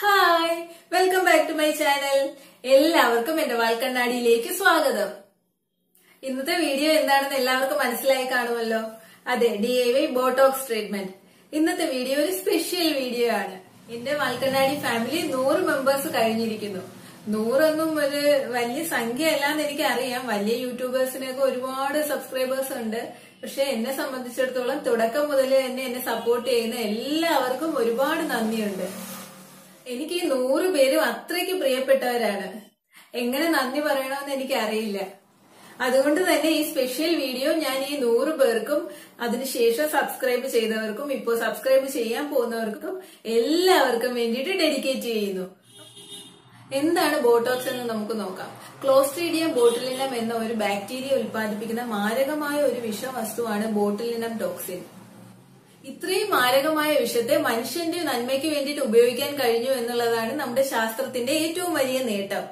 Hi welcome back to my channel. എല്ലാവർക്കും എന്റെ വാൽക്കണ്ണാടിയിലേക്ക് സ്വാഗതം. ഇന്നത്തെ വീഡിയോ എന്താണെന്ന് എല്ലാവർക്കും മനസ്സിലായി കാണുമല്ലോ. അതെ D I Y botox treatment ഇന്നത്തെ വീഡിയോ ഒരു സ്പെഷ്യൽ വീഡിയോ ആണ്. എന്റെ വാൽക്കണ്ണാടി ഫാമിലി നൂറ് മെമ്പേഴ്സ് കഴിഞ്ഞിരിക്കുന്നു. നൂറൊന്നും ഒരു വലിയ സംഖ്യ അല്ലാന്ന് എനിക്ക് അറിയാം വലിയ യൂട്യൂബേഴ്സിനൊക്കെ ഒരുപാട് സബ്സ്ക്രൈബേഴ്സ് ഉണ്ട്. പക്ഷെ എന്നെ സംബന്ധിച്ചിടത്തോളം തുടക്കം മുതൽ തന്നെ എന്നെ സപ്പോർട്ട് ചെയ്യുന്ന എല്ലാവർക്കും ഒരുപാട് നന്ദിയുണ്ട്. എനിക്ക് ഈ നൂറ് പേരും അത്രയ്ക്ക് പ്രിയപ്പെട്ടവരാണ്. എങ്ങനെ നന്ദി പറയണമെന്ന് എനിക്ക് അറിയില്ല അതുകൊണ്ട് തന്നെ ഈ സ്പെഷ്യൽ വീഡിയോ ഞാൻ ഈ നൂറ് പേർക്കും അതിനുശേഷം സബ്സ്ക്രൈബ് ചെയ്തവർക്കും ഇപ്പോൾ സബ്സ്ക്രൈബ് ചെയ്യാൻ പോകുന്നവർക്കും എല്ലാവർക്കും വേണ്ടിയിട്ട് ഡെഡിക്കേറ്റ് ചെയ്യുന്നു. എന്താണ് ബോട്ടോക്സ് എന്ന് നമുക്ക് നോക്കാം. ക്ലോസ്ട്രീഡിയം ബോട്ടിലിനം എന്ന ഒരു ബാക്ടീരിയ ഉൽപ്പാദിപ്പിക്കുന്ന മാരകമായ ഒരു വിഷവസ്തുവാണ് ബോട്ടിലിനം ടോക്സിൻ ഇത്രയും മാരകമായ വിഷത്തെ മനുഷ്യന്റെ നന്മയ്ക്ക് വേണ്ടിയിട്ട് ഉപയോഗിക്കാൻ കഴിഞ്ഞു എന്നുള്ളതാണ് നമ്മുടെ ശാസ്ത്രത്തിന്റെ ഏറ്റവും വലിയ നേട്ടം.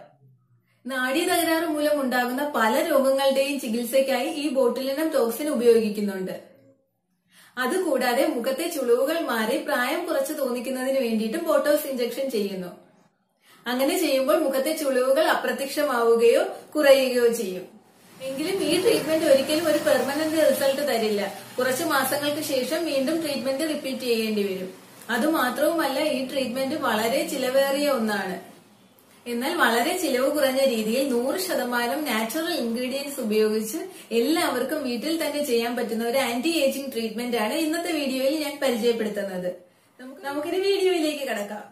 നാഡീ തകരാറ് മൂലം ഉണ്ടാകുന്ന പല രോഗങ്ങളുടെയും ചികിത്സയ്ക്കായി ഈ ബോട്ടിലിനം ടോക്സിൻ ഉപയോഗിക്കുന്നുണ്ട്. അതുകൂടാതെ മുഖത്തെ ചുളിവുകൾ മാറി പ്രായം കുറച്ച് തോന്നിക്കുന്നതിന് വേണ്ടിയിട്ടും ബോട്ടോക്സ് ഇഞ്ചക്ഷൻ ചെയ്യുന്നു. അങ്ങനെ ചെയ്യുമ്പോൾ മുഖത്തെ ചുളിവുകൾ അപ്രത്യക്ഷമാവുകയോ കുറയുകയോ ചെയ്യും. എങ്കിലും ഈ ട്രീറ്റ്മെന്റ് ഒരിക്കലും ഒരു പെർമനന്റ് റിസൾട്ട് തരില്ല. കുറച്ച് മാസങ്ങൾക്ക് ശേഷം വീണ്ടും ട്രീറ്റ്മെന്റ് റിപ്പീറ്റ് ചെയ്യേണ്ടി വരും. അതുമാത്രവുമല്ല ഈ ട്രീറ്റ്മെന്റ് വളരെ ചിലവേറിയ ഒന്നാണ്. എന്നാൽ വളരെ ചിലവ് കുറഞ്ഞ രീതിയിൽ നൂറ് ശതമാനം നാച്ചുറൽ ഇൻഗ്രീഡിയൻസ് ഉപയോഗിച്ച് എല്ലാവർക്കും വീട്ടിൽ തന്നെ ചെയ്യാൻ പറ്റുന്ന ഒരു ആന്റി ഏജിംഗ് ട്രീറ്റ്മെന്റ് ആണ് ഇന്നത്തെ വീഡിയോയിൽ ഞാൻ പരിചയപ്പെടുത്തുന്നത്. നമുക്ക് നമുക്കിനി വീഡിയോയിലേക്ക് കടക്കാം.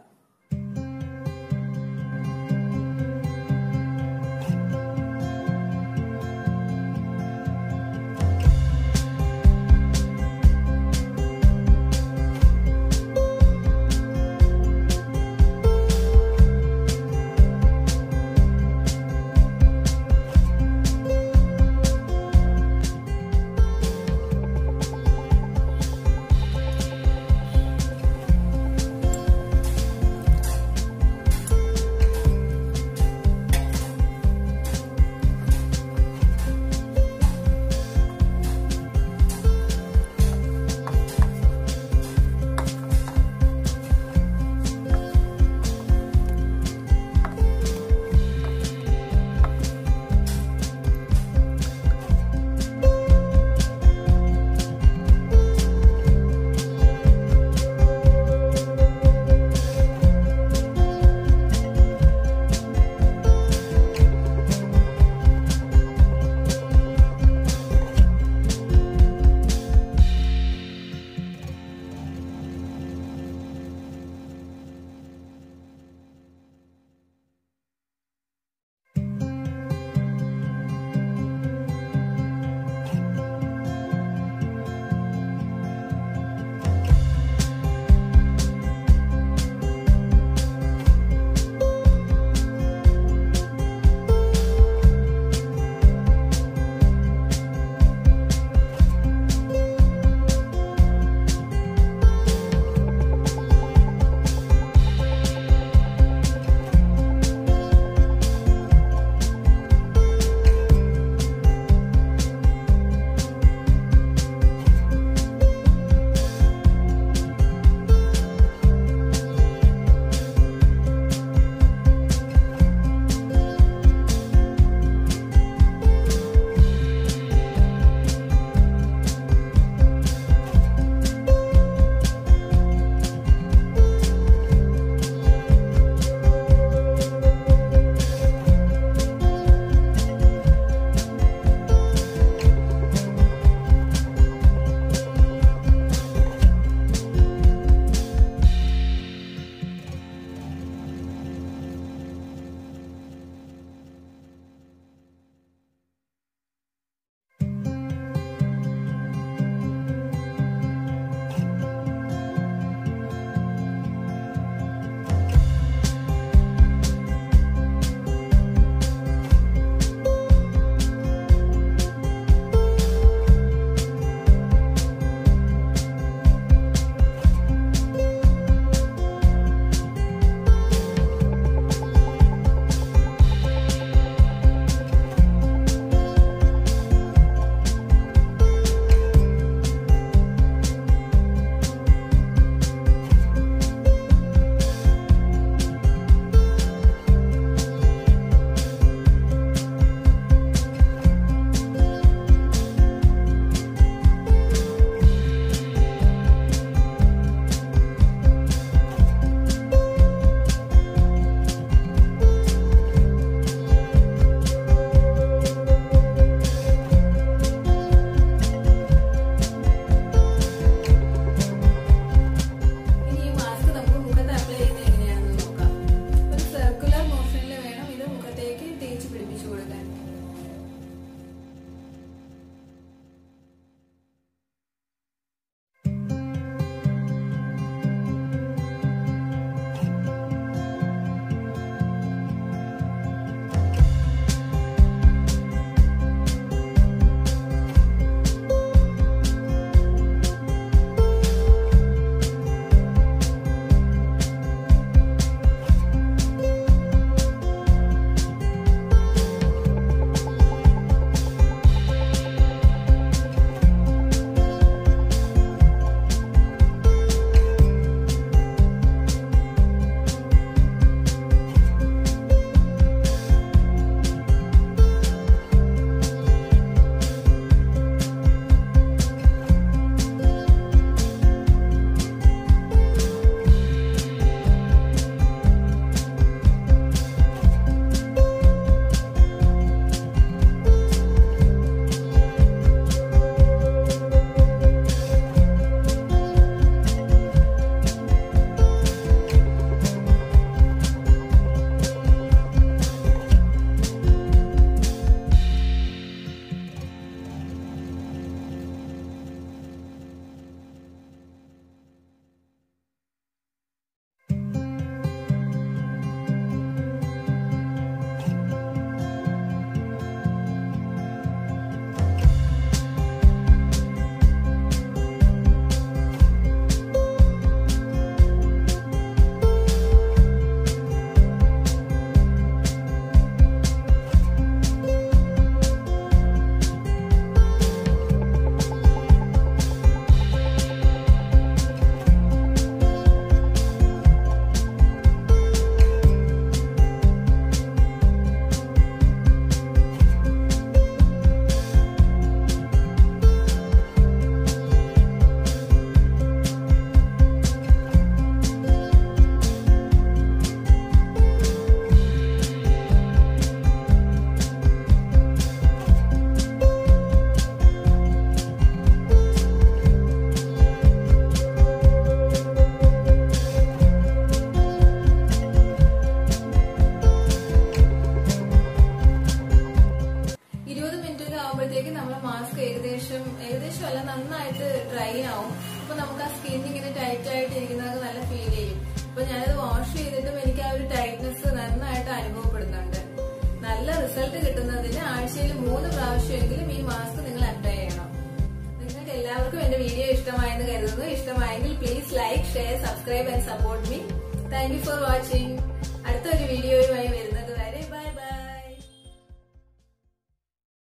ഏകദേശം ഏകദേശം അല്ല നന്നായിട്ട് ഡ്രൈ ആവും. അപ്പൊ നമുക്ക് ആ സ്കിൻ ഇങ്ങനെ ടൈറ്റ് ആയിട്ട് ഇരിക്കുന്നത് നല്ല ഫീൽ ചെയ്യും. അപ്പൊ ഞാനത് വാഷ് ചെയ്തിട്ടും എനിക്ക് ആ ഒരു ടൈറ്റ്നെസ് നന്നായിട്ട് അനുഭവപ്പെടുന്നുണ്ട്. നല്ല റിസൾട്ട് കിട്ടുന്നതിന് ആഴ്ചയിൽ മൂന്ന് പ്രാവശ്യമെങ്കിലും ഈ മാസ്ക് നിങ്ങൾ അപ്ലൈ ചെയ്യണം. നിങ്ങൾക്ക് എല്ലാവർക്കും എന്റെ വീഡിയോ ഇഷ്ടമായെന്ന് കരുതുന്നു. ഇഷ്ടമായെങ്കിൽ please like share subscribe and support me thank for watching അടുത്തൊരു വീഡിയോയുമായി വരുന്നത്